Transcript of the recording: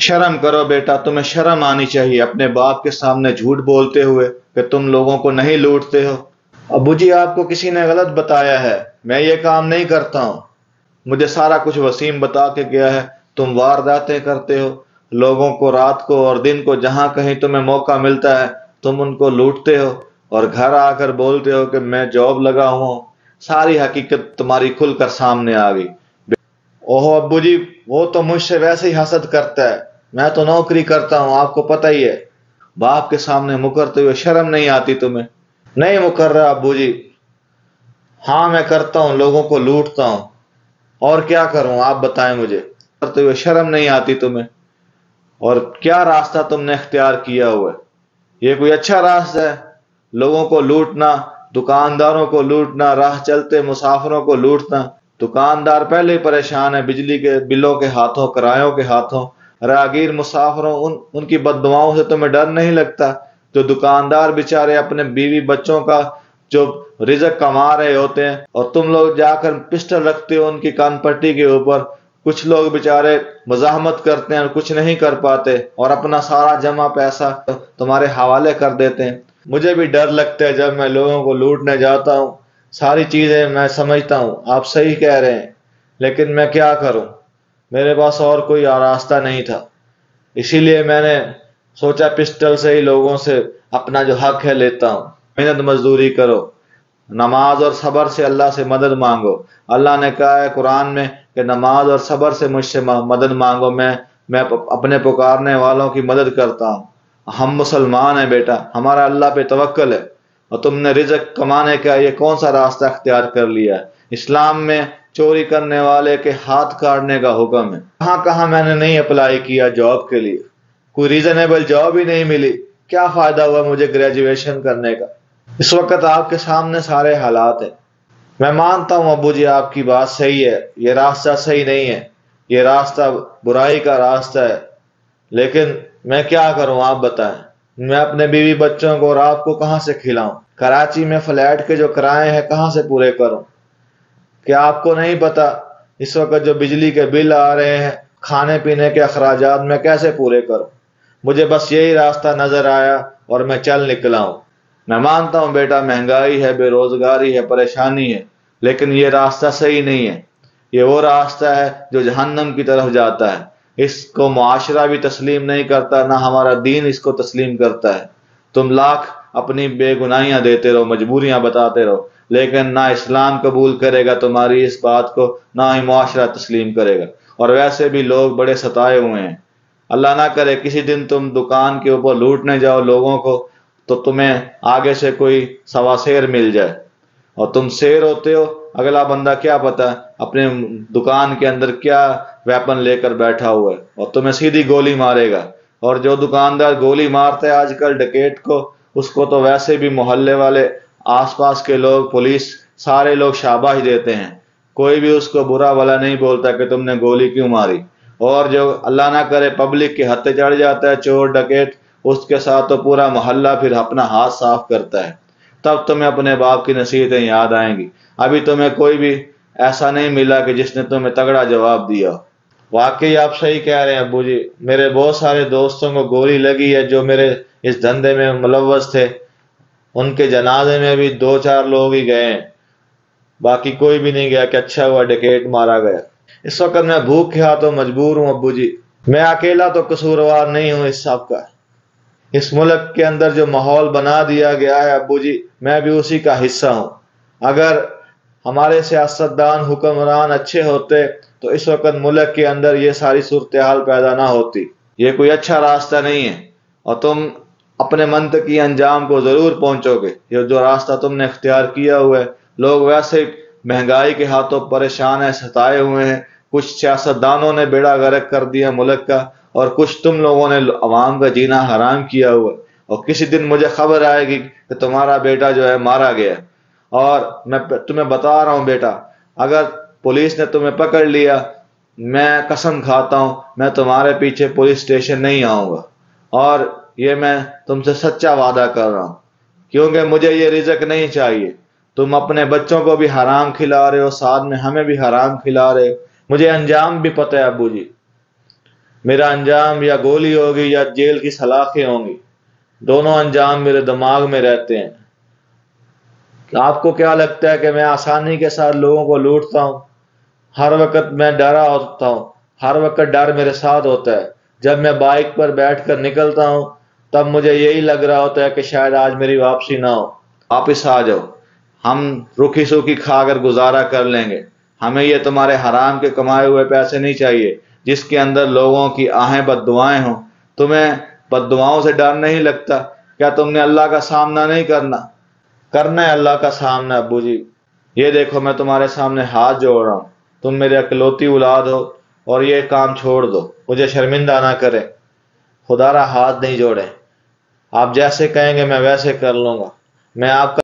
शर्म करो बेटा, तुम्हें शर्म आनी चाहिए। अपने बाप के सामने झूठ बोलते हुए कि तुम लोगों को नहीं लूटते हो। अबू जी, आपको किसी ने गलत बताया है। मैं ये काम नहीं करता हूँ। मुझे सारा कुछ वसीम बता के गया है। तुम वारदातें करते हो। लोगों को रात को और दिन को जहाँ कहीं तुम्हें मौका मिलता है, तुम उनको लूटते हो और घर आकर बोलते हो कि मैं जॉब लगा हुआ सारी हकीकत तुम्हारी खुलकर सामने आ गई। ओहो अबू जी, वो तो मुझसे वैसे ही हसद करता है। मैं तो नौकरी करता हूँ, आपको पता ही है। बाप के सामने मुकरते हुए शर्म नहीं आती तुम्हें। नहीं मुकर रहा अबू जी। हाँ मैं करता हूँ, लोगों को लूटता हूँ। और क्या करूँ, आप बताएँ मुझे। करते हुए शर्म नहीं आती तुम्हें। और क्या रास्ता तुमने अख्तियार किया हुआ है? ये कोई अच्छा रास्ता है? लोगों को लूटना, दुकानदारों को लूटना, राह चलते मुसाफिरों को लूटना। दुकानदार पहले ही परेशान है, बिजली के बिलों के हाथों, किरायों के हाथों। रागीर मुसाफरों, उन, उनकी बदुआओं से तुम्हें डर नहीं लगता? जो दुकानदार बेचारे अपने बीवी बच्चों का, जो रिजक कमा रहे होते हैं, और तुम लोग जाकर पिस्टल रखते हो उनकी कान पट्टी के ऊपर, कुछ लोग बेचारे मजामत करते हैं और कुछ नहीं कर पाते, और अपना सारा जमा पैसा तुम्हारे हवाले कर देते हैं। मुझे भी डर लगता है जब मैं लोगों को लूटने जाता हूँ। सारी चीज़ें मैं समझता हूँ। आप सही कह रहे हैं, लेकिन मैं क्या करूँ? मेरे पास और कोई रास्ता नहीं था। इसीलिए मैंने सोचा पिस्टल से ही लोगों से अपना जो हक है लेता हूँ। मेहनत मजदूरी करो। नमाज़ और सबर से अल्लाह से मदद मांगो। अल्लाह ने कहा है कुरान में कि नमाज़ और सबर से मुझसे मदद मांगो। मैं मैं अपने पुकारने वालों की मदद करता हूँ। हम मुसलमान हैं बेटा। हमारा अल्लाह पे तवक्ल है। और तुमने रिजक कमाने का ये कौन सा रास्ता अख्तियार कर लिया है? इस्लाम में चोरी करने वाले के हाथ काटने का हुक्म है। कहाँ कहाँ मैंने नहीं अप्लाई किया जॉब के लिए। कोई रीजनेबल जॉब ही नहीं मिली। क्या फ़ायदा हुआ मुझे ग्रेजुएशन करने का? इस वक्त आपके सामने सारे हालात हैं। मैं मानता हूँ अबू जी, आपकी बात सही है। ये रास्ता सही नहीं है। ये रास्ता बुराई का रास्ता है। लेकिन मैं क्या करूँ, आप बताएँ। मैं अपने बीवी बच्चों को और आपको कहाँ से खिलाऊं? कराची में फ्लैट के जो किराए हैं, कहाँ से पूरे करूँ? क्या आपको नहीं पता इस वक्त जो बिजली के बिल आ रहे हैं, खाने पीने के अखराज मैं कैसे पूरे करूँ? मुझे बस यही रास्ता नज़र आया और मैं चल निकला हूँ। मैं मानता हूँ, बेटा, महँगाई है, बेरोजगारी है, परेशानी है, लेकिन ये रास्ता सही नहीं है। ये वो रास्ता है जो जहन्नम की तरफ़ जाता है। इसको मुआशरा भी तस्लीम नहीं करता, ना हमारा दीन इसको तस्लीम करता है। तुम लाख अपनी बेगुनाहियाँ देते रहो, मजबूरियाँ बताते रहो। लेकिन ना इस्लाम कबूल करेगा तुम्हारी इस बात को, ना ही मुआशरा तस्लीम करेगा। और वैसे भी लोग बड़े सताए हुए हैं। अल्लाह ना करे किसी दिन तुम दुकान के ऊपर लूटने जाओ लोगों को तो तुम्हें आगे से कोई सवा शेर मिल जाए। और तुम शेर होते हो, अगला बंदा क्या पता अपने दुकान के अंदर क्या वेपन लेकर बैठा हुआ है, और तुम्हें सीधी गोली मारेगा। और जो दुकानदार गोली मारते है आजकल डकेट को, उसको तो वैसे भी मोहल्ले वाले आसपास के लोग, पुलिस, सारे लोग शाबाश देते हैं। कोई भी उसको बुरा वाला नहीं बोलता कि तुमने गोली क्यों मारी। और जो अल्लाह ना करे, पब्लिक के हत्ते चढ़ जाता है, चोर डकेट उसके साथ तो पूरा मोहल्ला फिर अपना हाथ साफ़ करता है। तब तुम्हें अपने बाप की नसीहतें याद आएँगी। अभी तुम्हें कोई भी ऐसा नहीं मिला कि जिसने तुम्हें तगड़ा जवाब दिया वाकई आप सही कह रहे हैं अबू जी। मेरे बहुत सारे दोस्तों को गोली लगी है जो मेरे इस धंधे में मुलवस थे। उनके जनाजे में भी दो चार लोग ही गए। बाकी कोई भी नहीं गया कि अच्छा हुआ डिकेट मारा गया। इस वक्त मैं भूख के हाथों मजबूर हूँ अबू जी। मैं अकेला तो कसूरवार नहीं हूँ इस सब का। इस मुल्क के अंदर जो माहौल बना दिया गया है अबू जी, मैं भी उसी का हिस्सा हूँ। अगर हमारे सियासतदान, हुक्मरान अच्छे होते तो इस वक्त मुल्क के अंदर ये सारी सूरत हाल पैदा ना होती। ये कोई अच्छा रास्ता नहीं है। और तुम अपने मन तक की अंजाम को ज़रूर पहुंचोगे। ये जो रास्ता तुमने इख्तियार किया हुआ है, लोग वैसे महँगाई के हाथों परेशान है, सताए हुए हैं। कुछ सियासतदानों ने बेड़ा गर्क कर दिया मुल्क का और कुछ तुम लोगों ने अवाम का जीना हराम किया हुआ और किसी दिन मुझे खबर आएगी कि तुम्हारा बेटा जो है मारा गया और मैं तुम्हें बता रहा हूँ बेटा, अगर पुलिस ने तुम्हें पकड़ लिया, मैं कसम खाता हूँ, मैं तुम्हारे पीछे पुलिस स्टेशन नहीं आऊँगा। और ये मैं तुमसे सच्चा वादा कर रहा हूँ। क्योंकि मुझे ये रिजक नहीं चाहिए। तुम अपने बच्चों को भी हराम खिला रहे हो, साथ में हमें भी हराम खिला रहे हो। मुझे अंजाम भी पता है, अबू जी। मेरा अंजाम या गोली होगी या जेल की सलाखें होंगी। दोनों अंजाम मेरे दिमाग में रहते हैं। आपको क्या लगता है कि मैं आसानी के साथ लोगों को लूटता हूँ? हर वक्त मैं डरा होता हूँ। हर वक्त डर मेरे साथ होता है। जब मैं बाइक पर बैठकर निकलता हूँ तब मुझे यही लग रहा होता है कि शायद आज मेरी वापसी ना हो। वापिस आ जाओ। हम रुखी सूखी खाकर गुजारा कर लेंगे। हमें ये तुम्हारे हराम के कमाए हुए पैसे नहीं चाहिए, जिसके अंदर लोगों की आहें बदुआएँ हों। तुम्हें बदुआओं से डर नहीं लगता? क्या तुमने अल्लाह का सामना नहीं करना? करना है अल्लाह का सामना अबू जी। ये देखो, मैं तुम्हारे सामने हाथ जोड़ रहा हूँ। तुम मेरे अकलौती औलाद हो और ये काम छोड़ दो। मुझे शर्मिंदा ना करे। खुदारा हाथ नहीं जोड़े। आप जैसे कहेंगे मैं वैसे कर लूँगा। मैं आपका